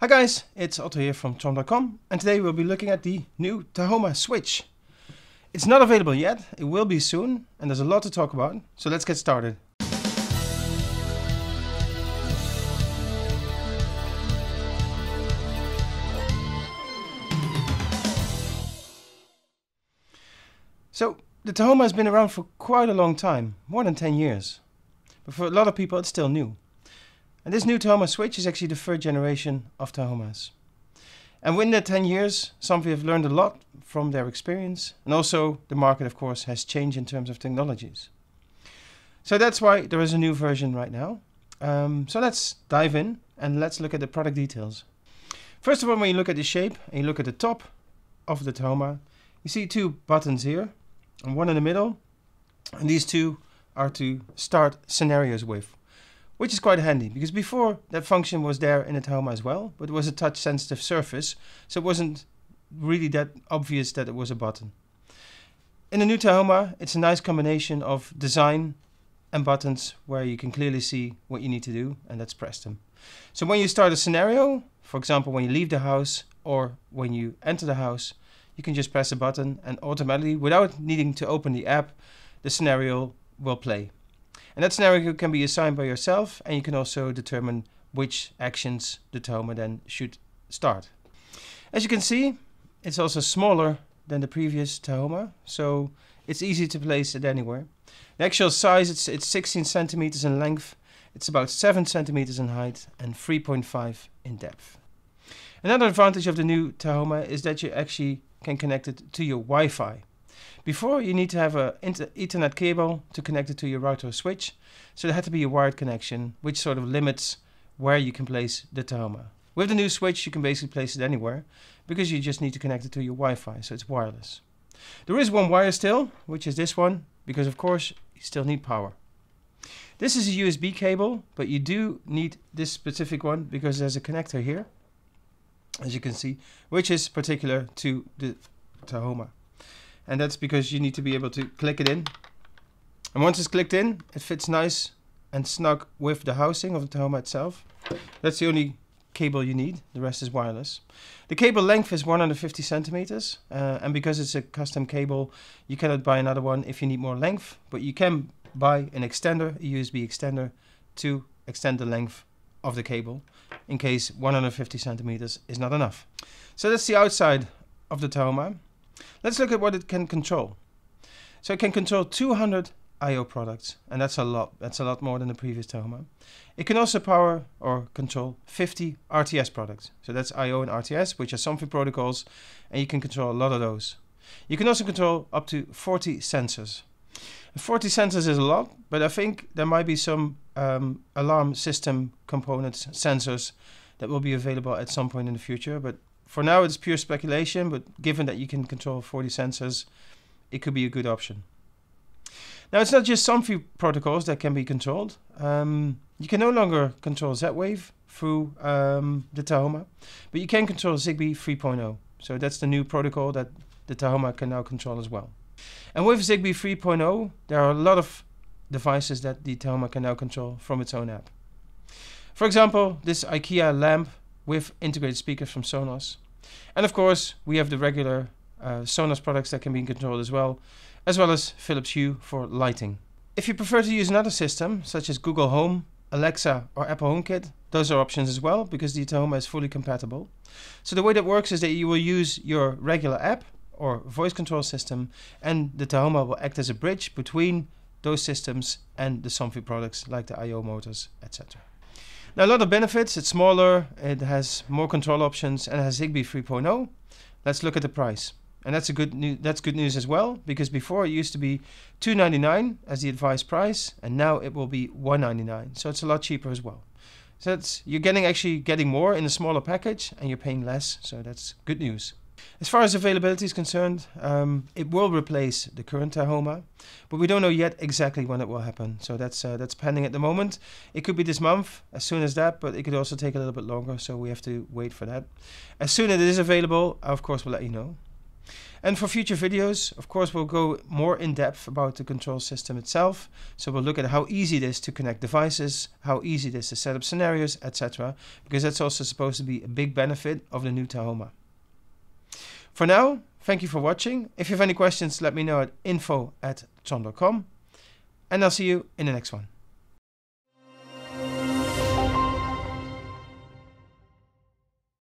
Hi guys, it's Otto here from Tromm.com and today we'll be looking at the new Tahoma Switch. It's not available yet, it will be soon and there's a lot to talk about, so let's get started. So the Tahoma has been around for quite a long time, more than 10 years. But for a lot of people it's still new. And this new Tahoma Switch is actually the third generation of Tahomas. And within the 10 years, Somfy have learned a lot from their experience. And also the market, of course, has changed in terms of technologies. So that's why there is a new version right now. Um, so let's dive in and let's look at the product details. First of all, when you look at the shape and you look at the top of the Tahoma, you see two buttons here and one in the middle. And these two are to start scenarios with which is quite handy because before that function was there in Tahoma as well, but it was a touch sensitive surface, so it wasn't really that obvious that it was a button. In the new Tahoma, it's a nice combination of design and buttons where you can clearly see what you need to do and let's press them. So when you start a scenario, for example, when you leave the house or when you enter the house, you can just press a button and automatically, without needing to open the app, the scenario will play. And that scenario can be assigned by yourself and you can also determine which actions the Tahoma then should start. As you can see, it's also smaller than the previous Tahoma, so it's easy to place it anywhere. The actual size, it's, it's 16 centimeters in length, it's about 7 centimeters in height and 3.5 in depth. Another advantage of the new Tahoma is that you actually can connect it to your Wi-Fi. Before, you need to have an Ethernet cable to connect it to your router or switch, so there had to be a wired connection, which sort of limits where you can place the Tahoma. With the new switch, you can basically place it anywhere, because you just need to connect it to your Wi-Fi, so it's wireless. There is one wire still, which is this one, because of course you still need power. This is a USB cable, but you do need this specific one because there's a connector here, as you can see, which is particular to the Tahoma and that's because you need to be able to click it in. And once it's clicked in, it fits nice and snug with the housing of the Tahoma itself. That's the only cable you need, the rest is wireless. The cable length is 150 centimeters, uh, and because it's a custom cable, you cannot buy another one if you need more length, but you can buy an extender, a USB extender, to extend the length of the cable in case 150 centimeters is not enough. So that's the outside of the Tahoma. Let's look at what it can control. So it can control 200 I.O. products, and that's a lot. That's a lot more than the previous Tahoma. It can also power or control 50 RTS products. So that's I.O. and RTS, which are Somfy protocols, and you can control a lot of those. You can also control up to 40 sensors. 40 sensors is a lot, but I think there might be some um, alarm system components, sensors, that will be available at some point in the future, but for now, it's pure speculation, but given that you can control 40 sensors, it could be a good option. Now, it's not just Somfy protocols that can be controlled. Um, you can no longer control Z-Wave through um, the Tahoma, but you can control Zigbee 3.0. So that's the new protocol that the Tahoma can now control as well. And with Zigbee 3.0, there are a lot of devices that the Tahoma can now control from its own app. For example, this IKEA lamp with integrated speakers from Sonos. And of course, we have the regular uh, Sonos products that can be controlled as well, as well as Philips Hue for lighting. If you prefer to use another system, such as Google Home, Alexa, or Apple HomeKit, those are options as well, because the Tahoma is fully compatible. So the way that works is that you will use your regular app or voice control system, and the Tahoma will act as a bridge between those systems and the Somfy products like the I.O. motors, etc. Now a lot of benefits, it's smaller, it has more control options and it has Zigbee 3.0. Let's look at the price. And that's a good new that's good news as well because before it used to be 2.99 as the advised price and now it will be 1.99. So it's a lot cheaper as well. So that's you're getting actually getting more in a smaller package and you're paying less. So that's good news. As far as availability is concerned, um, it will replace the current Tahoma, but we don't know yet exactly when it will happen. So that's uh, that's pending at the moment. It could be this month, as soon as that, but it could also take a little bit longer. So we have to wait for that. As soon as it is available, of course, we'll let you know. And for future videos, of course, we'll go more in depth about the control system itself. So we'll look at how easy it is to connect devices, how easy it is to set up scenarios, etc. Because that's also supposed to be a big benefit of the new Tahoma. For now, thank you for watching. If you have any questions, let me know at info at tromm.com. And I'll see you in the next one.